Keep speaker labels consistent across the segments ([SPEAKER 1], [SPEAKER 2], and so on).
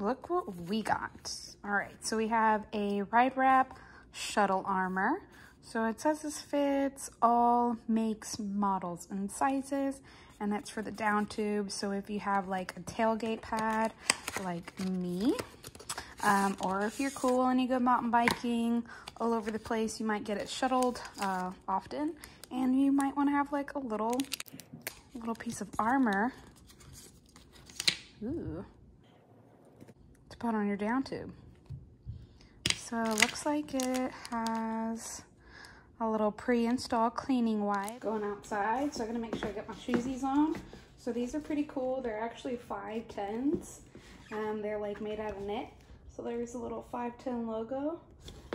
[SPEAKER 1] look what we got. All right, so we have a ride wrap shuttle armor. So it says this fits all makes, models, and sizes, and that's for the down tube. So if you have like a tailgate pad like me, um, or if you're cool and you go mountain biking all over the place, you might get it shuttled uh, often, and you might want to have like a little, little piece of armor. Ooh put on your down tube. So it looks like it has a little pre-installed cleaning wipe going outside. So I'm gonna make sure I get my shoesies on. So these are pretty cool. They're actually 510s. Um, they're like made out of knit. So there's a little 510 logo,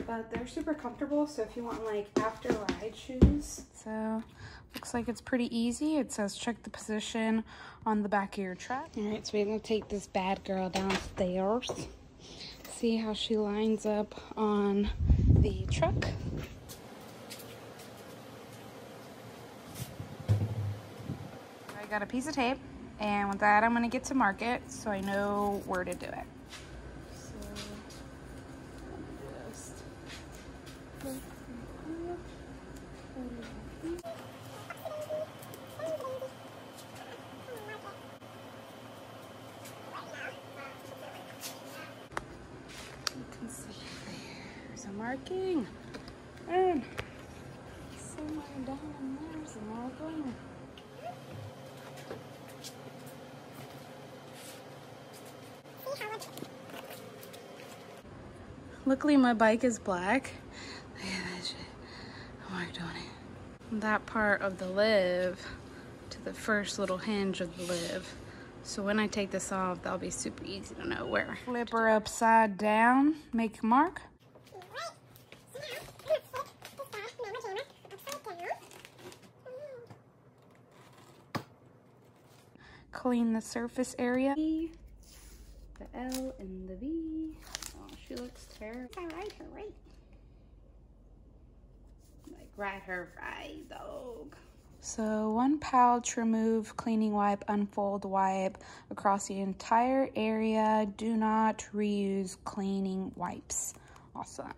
[SPEAKER 1] but they're super comfortable. So if you want like after ride shoes. So looks like it's pretty easy. It says check the position on the back of your truck. All right, so we're gonna take this bad girl downstairs. See how she lines up on the truck. I got a piece of tape and with that I'm gonna get to mark it so I know where to do it. Marking. And somewhere down there's a marking. Luckily my bike is black. That. I marked on it. That part of the live to the first little hinge of the live. So when I take this off, that'll be super easy to know where. Flip her upside down, make a mark. Clean the surface area. The L and the V. Oh, she looks terrible. I ride her right. Like ride her right, dog. So one pouch, remove cleaning wipe, unfold wipe across the entire area. Do not reuse cleaning wipes. Awesome.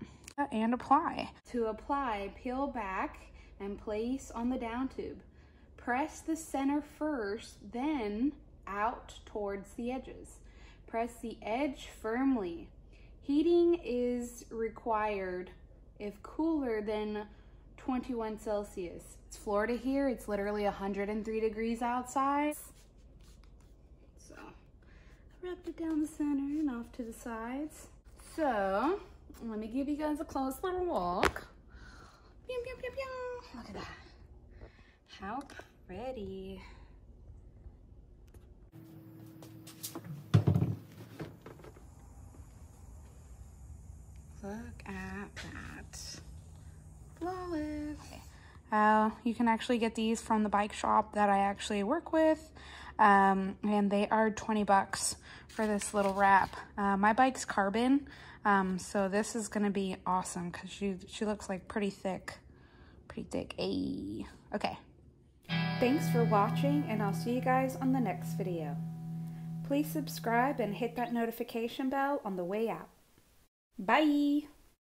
[SPEAKER 1] And apply. To apply, peel back and place on the down tube. Press the center first, then out towards the edges. Press the edge firmly. Heating is required if cooler than 21 Celsius. It's Florida here. It's literally 103 degrees outside. So I wrapped it down the center and off to the sides. So let me give you guys a close little pew, Look at that. How pretty. Look at that. Flawless. Uh, you can actually get these from the bike shop that I actually work with. Um, and they are 20 bucks for this little wrap. Uh, my bike's carbon, um, so this is gonna be awesome because she, she looks like pretty thick, pretty thick. Ayy. Okay. Thanks for watching and I'll see you guys on the next video. Please subscribe and hit that notification bell on the way out. Bye!